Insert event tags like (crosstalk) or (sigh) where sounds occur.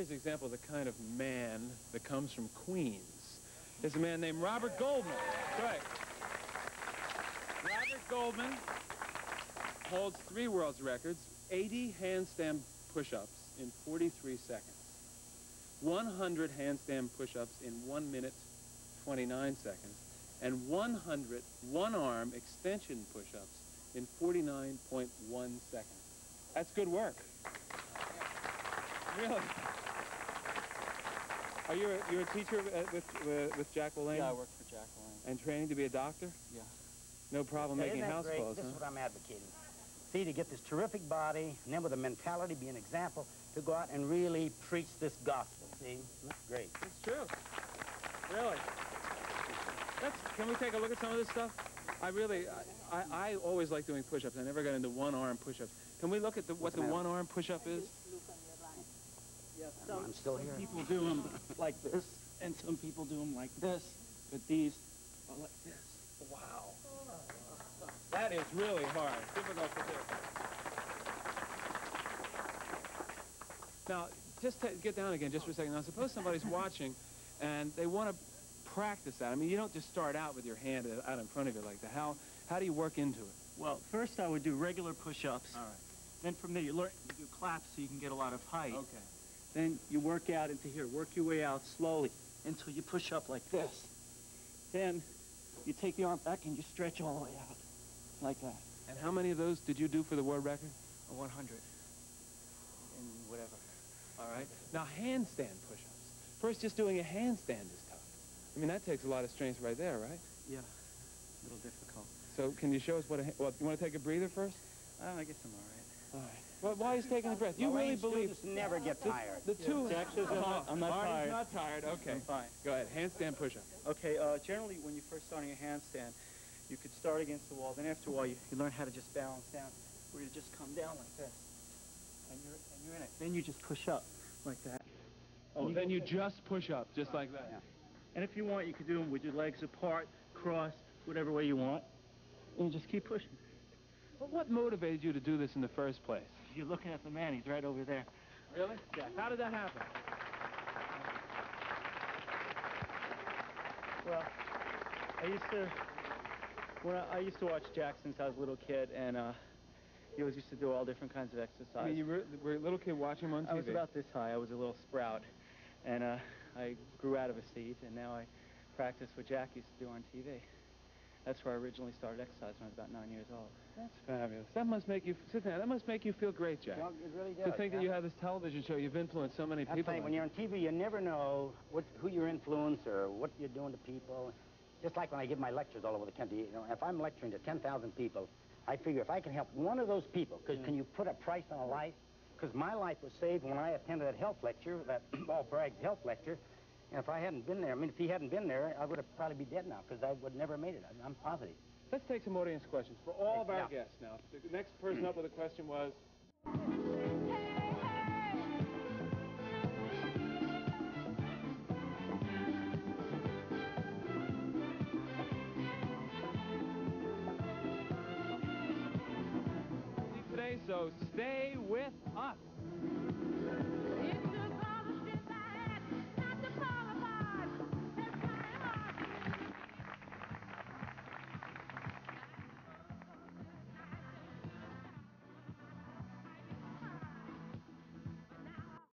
here's an example of the kind of man that comes from Queens. There's a man named Robert Goldman. Right. Robert Goldman holds three world's records, 80 handstand push-ups in 43 seconds, 100 handstand push-ups in 1 minute 29 seconds, and 100 one-arm extension push-ups in 49.1 seconds. That's good work. Really? Are you a, you're a teacher with, with, with Jack LaLanne? Yeah, I work for Jack LaLanne. And training to be a doctor? Yeah. No problem Yeah, making isn't that house great? calls, This huh? is what I'm advocating. See, to get this terrific body, and then with a mentality, be an example, to go out and really preach this gospel. See, that's great. It's true. Really. Let's, can we take a look at some of this stuff? I really, I, I, I always like doing push-ups. I never got into one-arm push-ups. Can we look at the, what What's the the one-arm push-up is? Yeah, some- I'm still some here. people do them like this, and some people do them like this, but these are like this. Wow. That is really hard. Difficult to do. Now, just to get down again just for a second. Now, suppose somebody's (laughs) watching and they want to practice that. I mean, you don't just start out with your hand out in front of you like that. How, how do you work into it? Well, first I would do regular push-ups. All right. Then from there you learn to do claps so you can get a lot of height. Okay. Then you work out into here. Work your way out slowly until you push up like this. Then you take the arm back and you stretch all the way out like that. And how many of those did you do for the world record? A 100 and whatever. All right. Now, handstand push-ups. First, just doing a handstand is tough. I mean, that takes a lot of strength right there, right? Yeah, a little difficult. So can you show us what a... Well, you want to take a breather first? Uh, I guess I'm all right. All right. Well, while he's taking a breath, you really Lorraine believe... students never get tired. The two... Jack says I'm not- I'm not All right, tired. not tired. Okay. I'm fine. Go ahead. Handstand push-up. Okay, uh, generally when you're first starting a handstand, you could start against the wall. Then after a while, you, you learn how to just balance down, where you just come down like this, and you're and you're in it. Then you just push up like that. Oh, And then you just push up, just like that. Yeah. And if you want, you could do them with your legs apart, cross, whatever way you want, and you just keep pushing. Well, what motivated you to do this in the first place? You're looking at the man; he's right over there. Really? Yeah. How did that happen? Well, I used to when I, I used to watch Jack since I was a little kid, and uh, he always used to do all different kinds of exercises. I mean, you were, were a little kid watching him on TV. I was about this high. I was a little sprout, and uh, I grew out of a seat, and now I practice what Jack used to do on TV. That's where I originally started exercise when I was about nine years old. That's fabulous. That must make you sit down. That must make you feel great, Jack. Well, it really To does. think that you have this television show, you've influenced so many I'm people. saying, when you're on TV, you never know what, who your influence or what you're doing to people. Just like when I give my lectures all over the country, you know, if I'm lecturing to 10,000 people, I figure if I can help one of those people, because mm. can you put a price on a life? Because my life was saved when I attended that health lecture, that (clears throat) Paul Bragg's health lecture. And if I hadn't been there, I mean, if he hadn't been there, I would have probably be dead now, because I would never made it. I'm, I'm positive. Let's take some audience questions for all of our Yeah. guests now. The next person up with a question was... today, so stay with us.